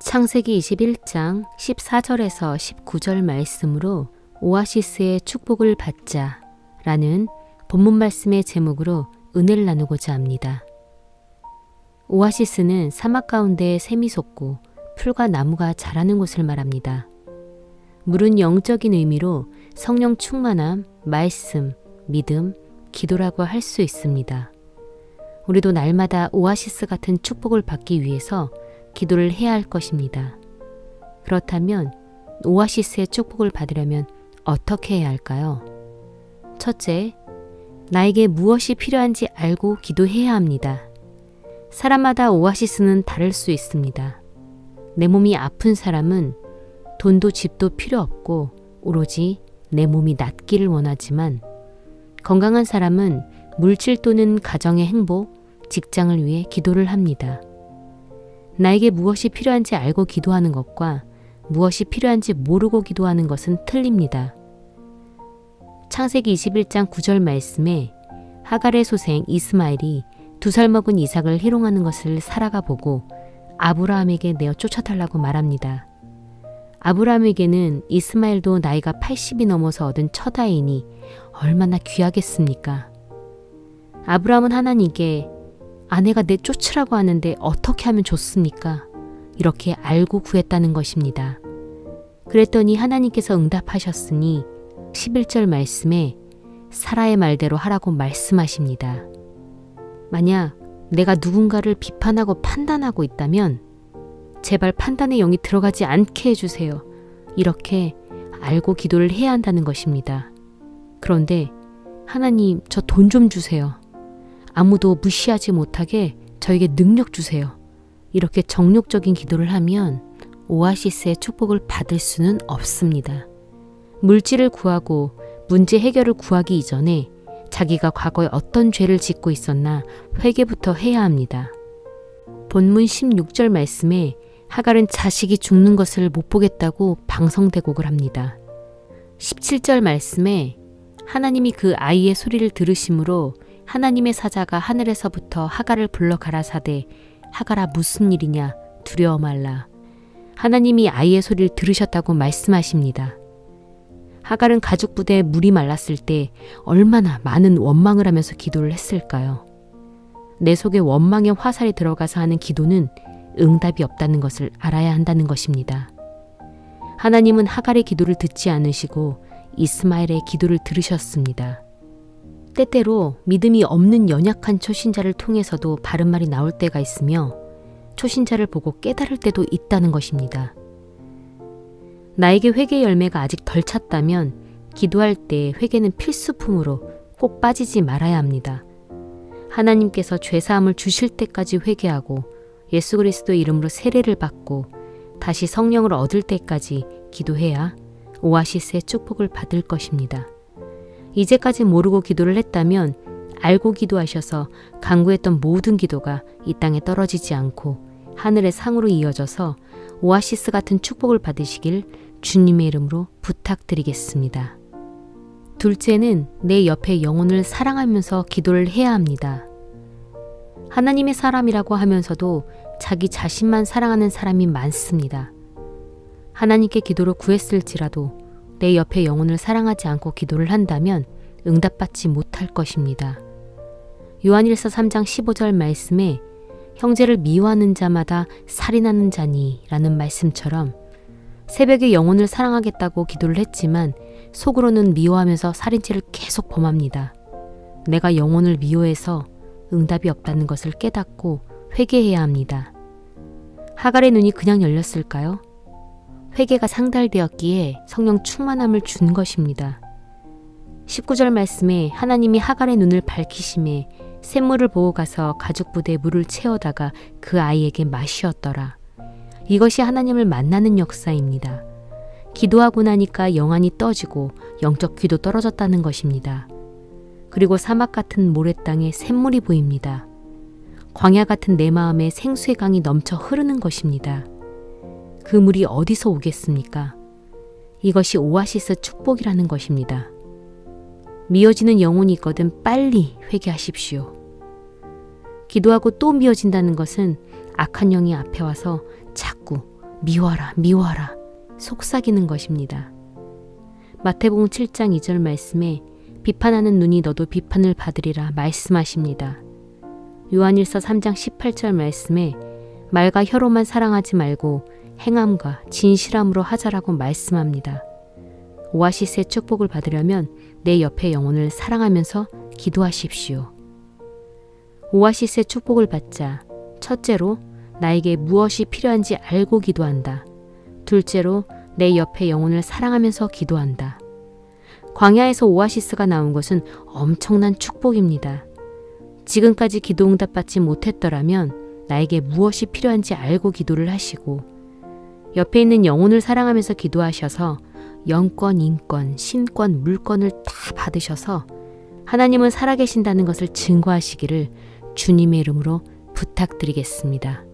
창세기 21장 14절에서 19절 말씀으로 오아시스의 축복을 받자 라는 본문 말씀의 제목으로 은혜를 나누고자 합니다. 오아시스는 사막 가운데 샘이 솟고 풀과 나무가 자라는 곳을 말합니다. 물은 영적인 의미로 성령 충만함, 말씀, 믿음, 기도라고 할 수 있습니다. 우리도 날마다 오아시스 같은 축복을 받기 위해서 기도를 해야 할 것입니다. 그렇다면 오아시스의 축복을 받으려면 어떻게 해야 할까요? 첫째, 나에게 무엇이 필요한지 알고 기도해야 합니다. 사람마다 오아시스는 다를 수 있습니다. 내 몸이 아픈 사람은 돈도 집도 필요 없고 오로지 내 몸이 낫기를 원하지만 건강한 사람은 물질 또는 가정의 행복, 직장을 위해 기도를 합니다. 나에게 무엇이 필요한지 알고 기도하는 것과 무엇이 필요한지 모르고 기도하는 것은 틀립니다. 창세기 21장 9절 말씀에 하갈의 소생 이스마엘이 두 살 먹은 이삭을 희롱하는 것을 사라가 보고 아브라함에게 내어 쫓아달라고 말합니다. 아브라함에게는 이스마엘도 나이가 80이 넘어서 얻은 첫 아이니 얼마나 귀하겠습니까? 아브라함은 하나님께 아내가 내 쫓으라고 하는데 어떻게 하면 좋습니까? 이렇게 알고 구했다는 것입니다. 그랬더니 하나님께서 응답하셨으니 11절 말씀에 사라의 말대로 하라고 말씀하십니다. 만약 내가 누군가를 비판하고 판단하고 있다면 제발 판단의 영이 들어가지 않게 해주세요. 이렇게 알고 기도를 해야 한다는 것입니다. 그런데 하나님 저 돈 좀 주세요. 아무도 무시하지 못하게 저에게 능력 주세요. 이렇게 정욕적인 기도를 하면 오아시스의 축복을 받을 수는 없습니다. 물질을 구하고 문제 해결을 구하기 이전에 자기가 과거에 어떤 죄를 짓고 있었나 회개부터 해야 합니다. 본문 16절 말씀에 하갈은 자식이 죽는 것을 못 보겠다고 방성대곡을 합니다. 17절 말씀에 하나님이 그 아이의 소리를 들으심으로 하나님의 사자가 하늘에서부터 하갈을 불러 가라사대 하갈아 무슨 일이냐 두려워 말라. 하나님이 아이의 소리를 들으셨다고 말씀하십니다. 하갈은 가죽 부대에 물이 말랐을 때 얼마나 많은 원망을 하면서 기도를 했을까요? 내 속에 원망의 화살이 들어가서 하는 기도는 응답이 없다는 것을 알아야 한다는 것입니다. 하나님은 하갈의 기도를 듣지 않으시고 이스마엘의 기도를 들으셨습니다. 때때로 믿음이 없는 연약한 초신자를 통해서도 바른 말이 나올 때가 있으며 초신자를 보고 깨달을 때도 있다는 것입니다. 나에게 회개 열매가 아직 덜 찼다면 기도할 때 회개는 필수품으로 꼭 빠지지 말아야 합니다. 하나님께서 죄사함을 주실 때까지 회개하고 예수 그리스도 이름으로 세례를 받고 다시 성령을 얻을 때까지 기도해야 오아시스의 축복을 받을 것입니다. 이제까지 모르고 기도를 했다면 알고 기도하셔서 강구했던 모든 기도가 이 땅에 떨어지지 않고 하늘의 상으로 이어져서 오아시스 같은 축복을 받으시길 주님의 이름으로 부탁드리겠습니다. 둘째는 내 옆에 영혼을 사랑하면서 기도를 해야 합니다. 하나님의 사람이라고 하면서도 자기 자신만 사랑하는 사람이 많습니다. 하나님께 기도로 구했을지라도 내 옆에 영혼을 사랑하지 않고 기도를 한다면 응답받지 못할 것입니다. 요한일서 3장 15절 말씀에 형제를 미워하는 자마다 살인하는 자니 라는 말씀처럼 새벽에 영혼을 사랑하겠다고 기도를 했지만 속으로는 미워하면서 살인죄를 계속 범합니다. 내가 영혼을 미워해서 응답이 없다는 것을 깨닫고 회개해야 합니다. 하갈의 눈이 그냥 열렸을까요? 회개가 상달되었기에 성령 충만함을 준 것입니다. 19절 말씀에 하나님이 하갈의 눈을 밝히심에 샘물을 보고 가서 가죽 부대에 물을 채워다가 그 아이에게 마시었더라. 이것이 하나님을 만나는 역사입니다. 기도하고 나니까 영안이 떠지고 영적 귀도 떨어졌다는 것입니다. 그리고 사막 같은 모래 땅에 샘물이 보입니다. 광야 같은 내 마음에 생수의 강이 넘쳐 흐르는 것입니다. 그 물이 어디서 오겠습니까? 이것이 오아시스 축복이라는 것입니다. 미어지는 영혼이 있거든 빨리 회개하십시오. 기도하고 또 미어진다는 것은 악한 영이 앞에 와서 자꾸 미워라, 미워라 속삭이는 것입니다. 마태복음 7장 2절 말씀에 비판하는 눈이 너도 비판을 받으리라 말씀하십니다. 요한일서 3장 18절 말씀에 말과 혀로만 사랑하지 말고 행함과 진실함으로 하자라고 말씀합니다. 오아시스의 축복을 받으려면 내 옆에 영혼을 사랑하면서 기도하십시오. 오아시스의 축복을 받자 첫째로 나에게 무엇이 필요한지 알고 기도한다. 둘째로 내 옆에 영혼을 사랑하면서 기도한다. 광야에서 오아시스가 나온 것은 엄청난 축복입니다. 지금까지 기도 응답받지 못했더라면 나에게 무엇이 필요한지 알고 기도를 하시고 옆에 있는 영혼을 사랑하면서 기도하셔서 영권, 인권, 신권, 물권을 다 받으셔서 하나님은 살아계신다는 것을 증거하시기를 주님의 이름으로 부탁드리겠습니다.